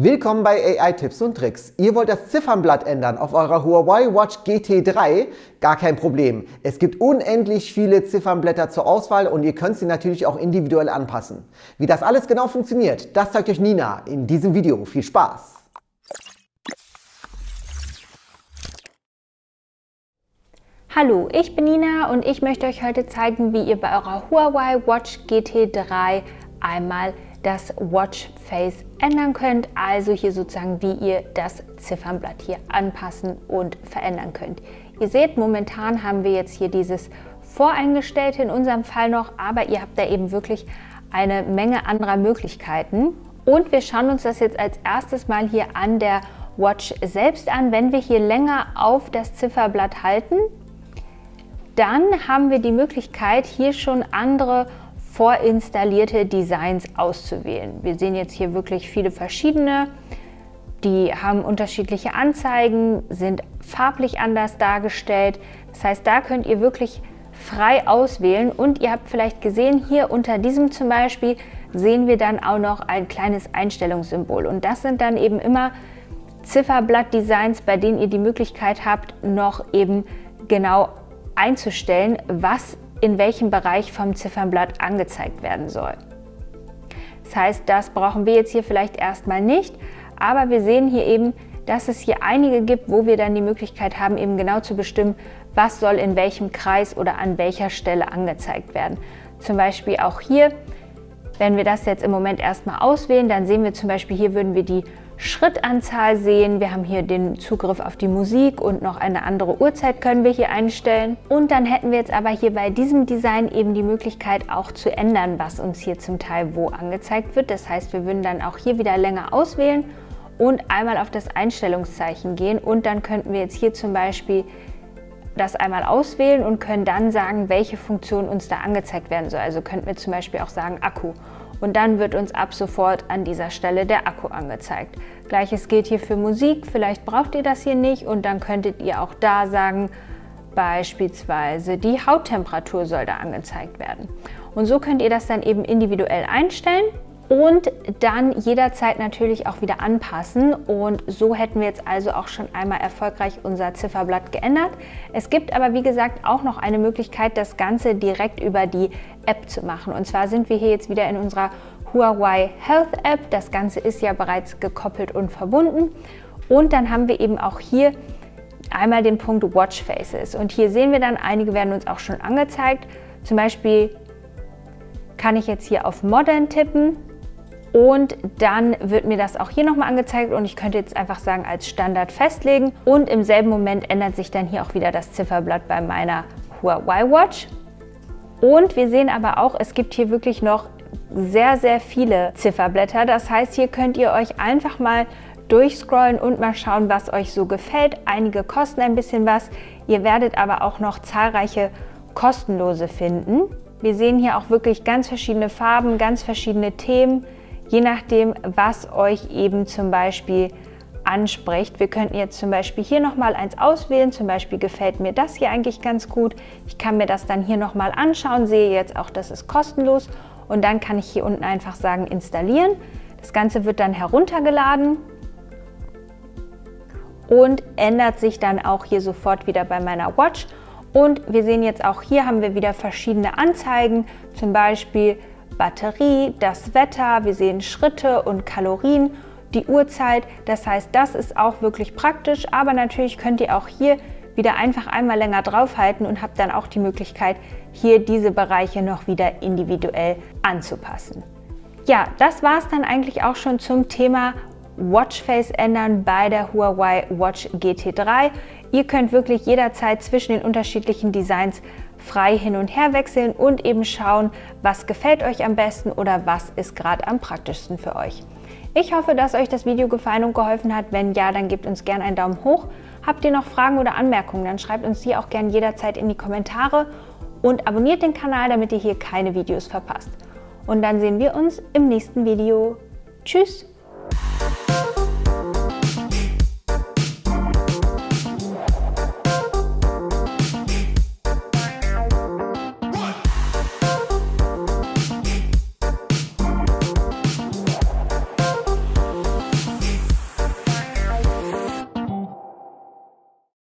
Willkommen bei AI Tipps und Tricks. Ihr wollt das Ziffernblatt ändern auf eurer Huawei Watch GT3? Gar kein Problem. Es gibt unendlich viele Ziffernblätter zur Auswahl und ihr könnt sie natürlich auch individuell anpassen. Wie das alles genau funktioniert, das zeigt euch Nina in diesem Video. Viel Spaß! Hallo, ich bin Nina und ich möchte euch heute zeigen, wie ihr bei eurer Huawei Watch GT3 einmal das Watch Face ändern könnt, also hier sozusagen, wie ihr das Ziffernblatt hier anpassen und verändern könnt. Ihr seht, momentan haben wir jetzt hier dieses voreingestellte in unserem Fall noch, aber ihr habt da eben wirklich eine Menge anderer Möglichkeiten. Und wir schauen uns das jetzt als erstes mal hier an der Watch selbst an. Wenn wir hier länger auf das Zifferblatt halten, dann haben wir die Möglichkeit, hier schon andere vorinstallierte Designs auszuwählen. Wir sehen jetzt hier wirklich viele verschiedene. Die haben unterschiedliche Anzeigen, sind farblich anders dargestellt. Das heißt, da könnt ihr wirklich frei auswählen und ihr habt vielleicht gesehen, hier unter diesem zum Beispiel sehen wir dann auch noch ein kleines Einstellungssymbol und das sind dann eben immer Zifferblatt-Designs, bei denen ihr die Möglichkeit habt, noch eben genau einzustellen, was in welchem Bereich vom Ziffernblatt angezeigt werden soll. Das heißt, das brauchen wir jetzt hier vielleicht erstmal nicht, aber wir sehen hier eben, dass es hier einige gibt, wo wir dann die Möglichkeit haben, eben genau zu bestimmen, was soll in welchem Kreis oder an welcher Stelle angezeigt werden. Zum Beispiel auch hier, wenn wir das jetzt im Moment erstmal auswählen, dann sehen wir zum Beispiel hier würden wir die Schrittanzahl sehen. Wir haben hier den Zugriff auf die Musik und noch eine andere Uhrzeit können wir hier einstellen. Und dann hätten wir jetzt aber hier bei diesem Design eben die Möglichkeit auch zu ändern, was uns hier zum Teil wo angezeigt wird. Das heißt, wir würden dann auch hier wieder länger auswählen und einmal auf das Einstellungszeichen gehen und dann könnten wir jetzt hier zum Beispiel das einmal auswählen und können dann sagen, welche Funktion uns da angezeigt werden soll. Also könnten wir zum Beispiel auch sagen Akku und dann wird uns ab sofort an dieser Stelle der Akku angezeigt. Gleiches gilt hier für Musik, vielleicht braucht ihr das hier nicht und dann könntet ihr auch da sagen, beispielsweise die Hauttemperatur soll da angezeigt werden. Und so könnt ihr das dann eben individuell einstellen und dann jederzeit natürlich auch wieder anpassen. Und so hätten wir jetzt also auch schon einmal erfolgreich unser Zifferblatt geändert. Es gibt aber wie gesagt auch noch eine Möglichkeit, das Ganze direkt über die App zu machen. Und zwar sind wir hier jetzt wieder in unserer Huawei Health App. Das Ganze ist ja bereits gekoppelt und verbunden. Und dann haben wir eben auch hier einmal den Punkt Watch Faces. Und hier sehen wir dann, einige werden uns auch schon angezeigt. Zum Beispiel kann ich jetzt hier auf Modern tippen und dann wird mir das auch hier nochmal angezeigt und ich könnte jetzt einfach sagen als Standard festlegen und im selben Moment ändert sich dann hier auch wieder das Zifferblatt bei meiner Huawei Watch. Und wir sehen aber auch, es gibt hier wirklich noch sehr, sehr viele Zifferblätter. Das heißt, hier könnt ihr euch einfach mal durchscrollen und mal schauen, was euch so gefällt. Einige kosten ein bisschen was. Ihr werdet aber auch noch zahlreiche kostenlose finden. Wir sehen hier auch wirklich ganz verschiedene Farben, ganz verschiedene Themen je nachdem, was euch eben zum Beispiel anspricht. Wir könnten jetzt zum Beispiel hier nochmal eins auswählen. Zum Beispiel gefällt mir das hier eigentlich ganz gut. Ich kann mir das dann hier nochmal anschauen, sehe jetzt auch, das ist kostenlos. Und dann kann ich hier unten einfach sagen installieren. Das Ganze wird dann heruntergeladen und ändert sich dann auch hier sofort wieder bei meiner Watch. Und wir sehen jetzt auch hier haben wir wieder verschiedene Anzeigen, zum Beispiel Batterie, das Wetter, wir sehen Schritte und Kalorien, die Uhrzeit. Das heißt, das ist auch wirklich praktisch, aber natürlich könnt ihr auch hier wieder einfach einmal länger draufhalten und habt dann auch die Möglichkeit, hier diese Bereiche noch wieder individuell anzupassen. Ja, das war es dann eigentlich auch schon zum Thema Watchface ändern bei der Huawei Watch GT3. Ihr könnt wirklich jederzeit zwischen den unterschiedlichen Designs frei hin und her wechseln und eben schauen, was gefällt euch am besten oder was ist gerade am praktischsten für euch. Ich hoffe, dass euch das Video gefallen und geholfen hat. Wenn ja, dann gebt uns gerne einen Daumen hoch. Habt ihr noch Fragen oder Anmerkungen, dann schreibt uns die auch gerne jederzeit in die Kommentare und abonniert den Kanal, damit ihr hier keine Videos verpasst. Und dann sehen wir uns im nächsten Video. Tschüss!